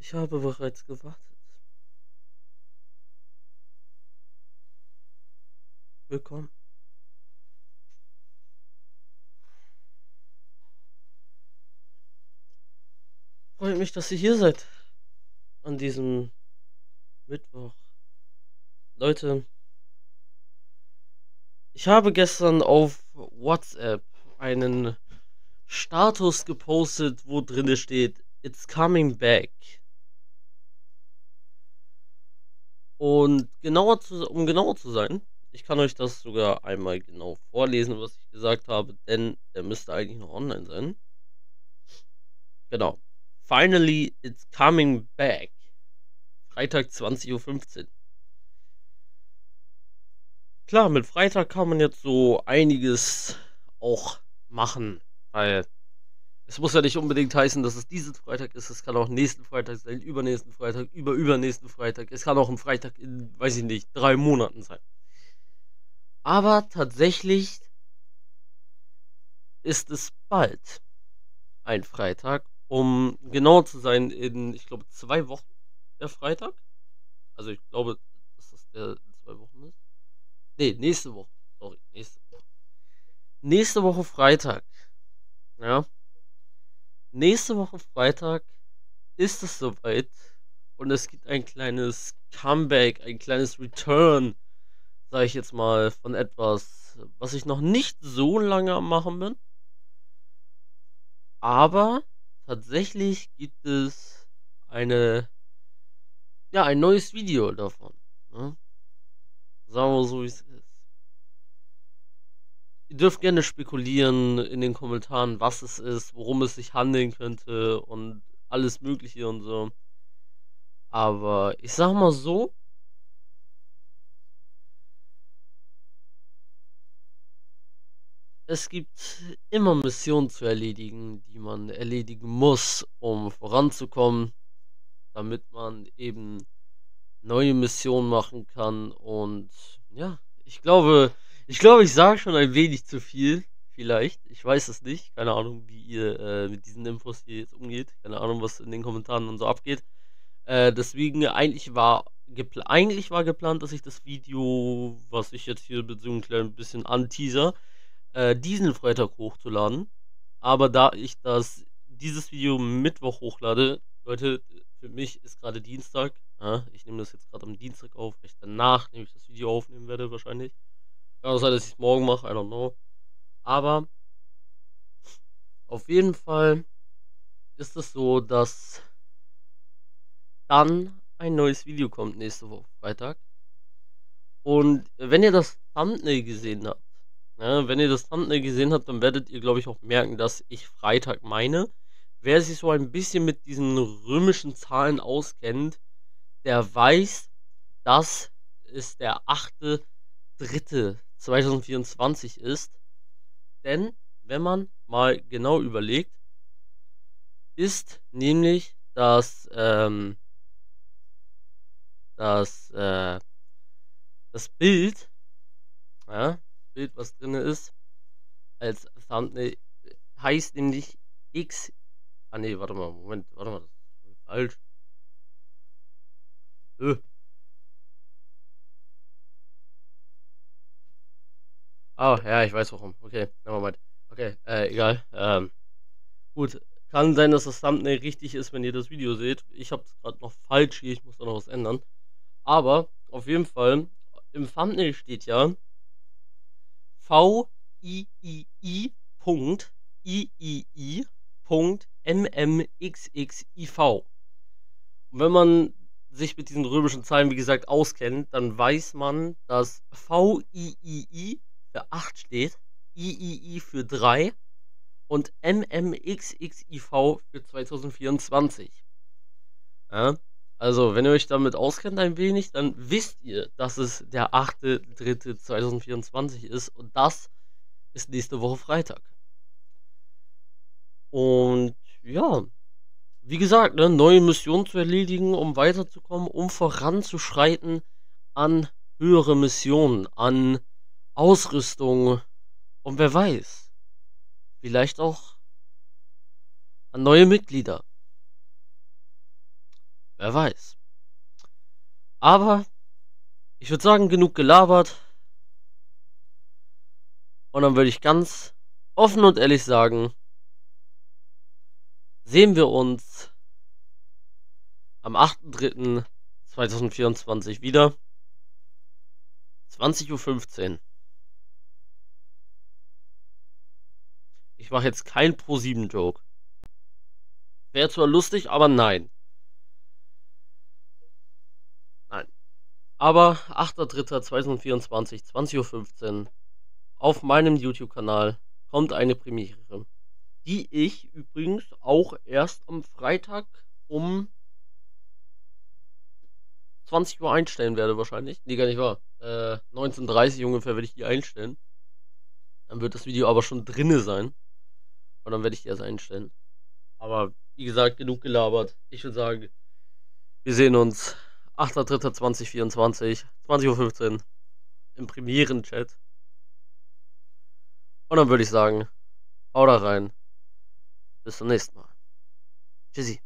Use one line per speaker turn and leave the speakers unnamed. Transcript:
Ich habe bereits gewartet. Willkommen. Freut mich, dass ihr hier seid. An diesem Mittwoch. Leute, ich habe gestern auf WhatsApp einen Status gepostet, wo drin steht, It's coming back. Und genauer zu, um genauer zu sein, ich kann euch das sogar einmal genau vorlesen, was ich gesagt habe, denn der müsste eigentlich noch online sein. Genau. Finally, it's coming back. Freitag 20.15 Uhr. Klar, mit Freitag kann man jetzt so einiges auch machen, weil es muss ja nicht unbedingt heißen, dass es diesen Freitag ist. Es kann auch nächsten Freitag sein, übernächsten Freitag, über übernächsten Freitag. Es kann auch ein Freitag in, weiß ich nicht, drei Monaten sein. Aber tatsächlich ist es bald ein Freitag. Um genauer zu sein, in, ich glaube, zwei Wochen der Freitag. Also ich glaube, dass das der in zwei Wochen ist. Nee, nächste Woche. Sorry, nächste Woche. Nächste Woche Freitag. Ja. Nächste Woche Freitag ist es soweit. Und es gibt ein kleines Comeback, ein kleines Return, sage ich jetzt mal, von etwas, was ich noch nicht so lange am machen bin. Aber tatsächlich gibt es eine, ja, ein neues Video davon. Ne? Sagen wir so, wie es. Ihr dürft gerne spekulieren in den Kommentaren, was es ist, worum es sich handeln könnte und alles Mögliche und so. Aber ich sag mal so, es gibt immer Missionen zu erledigen, die man erledigen muss, um voranzukommen, damit man eben neue Missionen machen kann. Und ja, ich glaube, ich glaube, ich sage schon ein wenig zu viel. Vielleicht. Ich weiß es nicht. Keine Ahnung, wie ihr äh, mit diesen Infos hier jetzt umgeht. Keine Ahnung, was in den Kommentaren und so abgeht. Äh, deswegen, eigentlich war, eigentlich war geplant, dass ich das Video, was ich jetzt hier einem kleinen bisschen anteaser, äh, diesen Freitag hochzuladen. Aber da ich das dieses Video Mittwoch hochlade, Leute, für mich ist gerade Dienstag. Ja, ich nehme das jetzt gerade am Dienstag auf. Recht danach nehme ich das Video aufnehmen werde wahrscheinlich. Kann sein, dass ich es morgen mache, I don't know. Aber auf jeden Fall ist es so, dass dann ein neues Video kommt nächste Woche Freitag. Und wenn ihr das Thumbnail gesehen habt, ja, wenn ihr das Thumbnail gesehen habt, dann werdet ihr, glaube ich, auch merken, dass ich Freitag meine. Wer sich so ein bisschen mit diesen römischen Zahlen auskennt, der weiß, dass es der 8.3.2024 ist. Denn, wenn man mal genau überlegt, ist nämlich das, ähm, das, äh, das Bild, ja, Bild, was drin ist, als Thumbnail, heißt nämlich X. Ah ne, warte mal, Moment, warte mal, das ist falsch. Öh. Oh, ja, ich weiß warum. Okay, nevermind. Okay, äh, egal. Ähm, gut, kann sein, dass das Thumbnail richtig ist, wenn ihr das Video seht. Ich habe es gerade noch falsch hier, ich muss da noch was ändern. Aber auf jeden Fall, im Thumbnail steht ja VIII.III.MMXXIV. Und wenn man sich mit diesen römischen Zahlen, wie gesagt, auskennt, dann weiß man, dass VIII für 8 steht, III für 3 und MMXXIV für 2024. Ja, also, wenn ihr euch damit auskennt ein wenig, dann wisst ihr, dass es der 8.3.2024 ist und das ist nächste Woche Freitag. Und ja, wie gesagt, ne, neue Missionen zu erledigen, um weiterzukommen, um voranzuschreiten an höhere Missionen, an Ausrüstung und wer weiß, vielleicht auch an neue Mitglieder. Wer weiß. Aber ich würde sagen, genug gelabert. Und dann würde ich ganz offen und ehrlich sagen, sehen wir uns am 8.3.2024 wieder. 20.15 Uhr. Ich mache jetzt kein Pro-7-Joke. Wäre zwar lustig, aber nein. Nein. Aber 8.3.2024, 20.15 Uhr auf meinem YouTube-Kanal kommt eine Premiere, die ich übrigens auch erst am Freitag um 20 Uhr einstellen werde wahrscheinlich. Nee, gar nicht wahr. Äh, 19.30 Uhr ungefähr werde ich die einstellen. Dann wird das Video aber schon drinne sein. Und dann werde ich die erst einstellen. Aber wie gesagt, genug gelabert. Ich würde sagen, wir sehen uns 8.3.2024, 20.15 Uhr im Premieren-Chat. Und dann würde ich sagen, hau da rein. Bis zum nächsten Mal. Tschüssi.